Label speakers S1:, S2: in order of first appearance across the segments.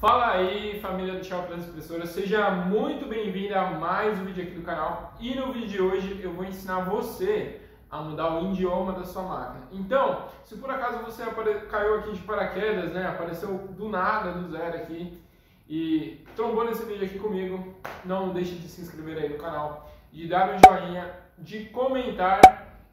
S1: Fala aí, família do das Impressoras, seja muito bem-vindo a mais um vídeo aqui do canal. E no vídeo de hoje eu vou ensinar você a mudar o idioma da sua máquina. Então, se por acaso você caiu aqui de paraquedas, né, apareceu do nada, do zero aqui, e trombou nesse vídeo aqui comigo, não deixe de se inscrever aí no canal, de dar um joinha, de comentar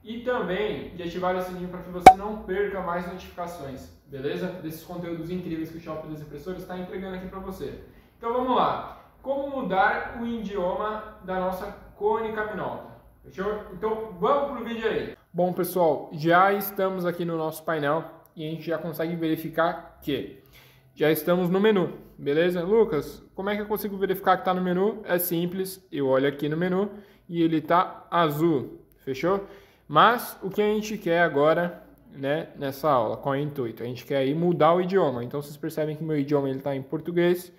S1: e também de ativar o sininho para que você não perca mais notificações, beleza? Desses conteúdos incríveis que o Shopping das Impressoras está entregando aqui para você. Então vamos lá. Como mudar o idioma da nossa cônica minota? Fechou? Então vamos pro vídeo aí. Bom pessoal, já estamos aqui no nosso painel e a gente já consegue verificar que já estamos no menu, beleza? Lucas, como é que eu consigo verificar que está no menu? É simples, eu olho aqui no menu e ele está azul, fechou? Mas o que a gente quer agora, né, nessa aula, qual é o intuito? A gente quer aí mudar o idioma. Então vocês percebem que meu idioma ele está em português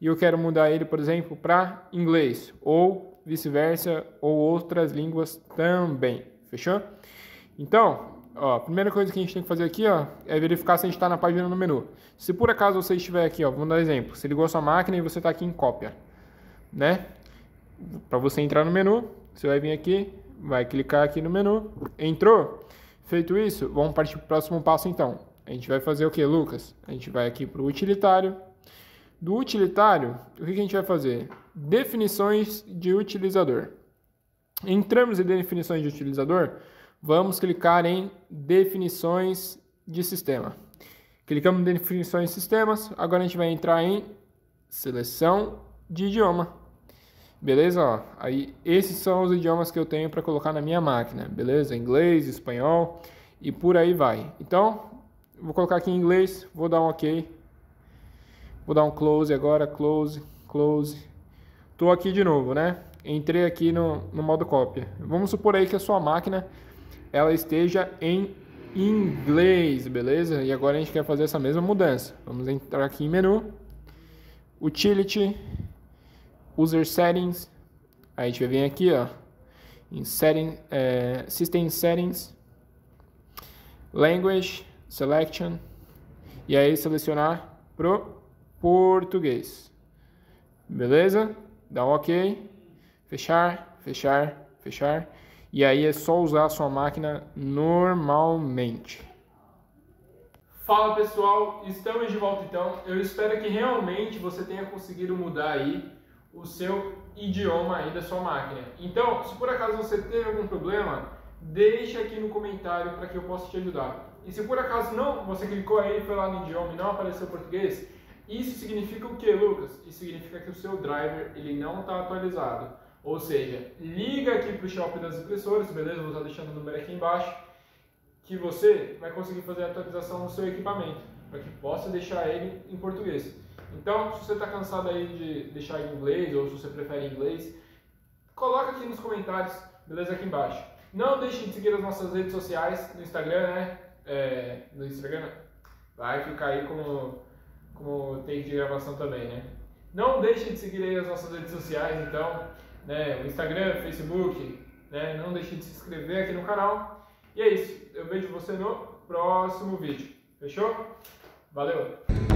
S1: e eu quero mudar ele, por exemplo, para inglês ou vice-versa ou outras línguas também. Fechou? Então, ó, a primeira coisa que a gente tem que fazer aqui, ó, é verificar se a gente está na página no menu. Se por acaso você estiver aqui, ó, vamos dar exemplo. Você ligou a sua máquina e você está aqui em cópia, né? Para você entrar no menu, você vai vir aqui, vai clicar aqui no menu, entrou. Feito isso, vamos partir para o próximo passo então. A gente vai fazer o que, Lucas? A gente vai aqui para o utilitário. Do utilitário, o que a gente vai fazer? Definições de utilizador. Entramos em definições de utilizador, vamos clicar em definições de sistema. Clicamos em definições de sistemas, agora a gente vai entrar em seleção de idioma. Beleza? Ó, aí esses são os idiomas que eu tenho para colocar na minha máquina, beleza? Inglês, espanhol e por aí vai. Então, vou colocar aqui em inglês, vou dar um OK. Vou dar um close agora, close, close. Tô aqui de novo, né? Entrei aqui no, no modo cópia. Vamos supor aí que a sua máquina ela esteja em inglês, beleza? E agora a gente quer fazer essa mesma mudança. Vamos entrar aqui em menu, utility, User Settings. Aí a gente vai vir aqui, ó, em setting, é, System Settings, Language Selection, e aí selecionar pro português. Beleza? Dá um OK, fechar, fechar, fechar. E aí é só usar a sua máquina normalmente. Fala pessoal, estamos de volta então. Eu espero que realmente você tenha conseguido mudar aí o seu idioma aí da sua máquina. Então, se por acaso você teve algum problema, deixe aqui no comentário para que eu possa te ajudar. E se por acaso não, você clicou aí, foi lá no idioma e não apareceu português, isso significa o que, Lucas? Isso significa que o seu driver ele não está atualizado. Ou seja, liga aqui para o shopping das impressoras, beleza? Vou estar deixando o número aqui embaixo, que você vai conseguir fazer a atualização no seu equipamento, para que possa deixar ele em português. Então, se você está cansado aí de deixar em inglês ou se você prefere inglês, coloca aqui nos comentários, beleza? Aqui embaixo. Não deixe de seguir as nossas redes sociais no Instagram, né? É, no Instagram vai ficar aí como, como take de gravação também, né? Não deixe de seguir aí as nossas redes sociais, então, né? O Instagram, Facebook, né? Não deixe de se inscrever aqui no canal. E é isso. Eu vejo você no próximo vídeo. Fechou? Valeu!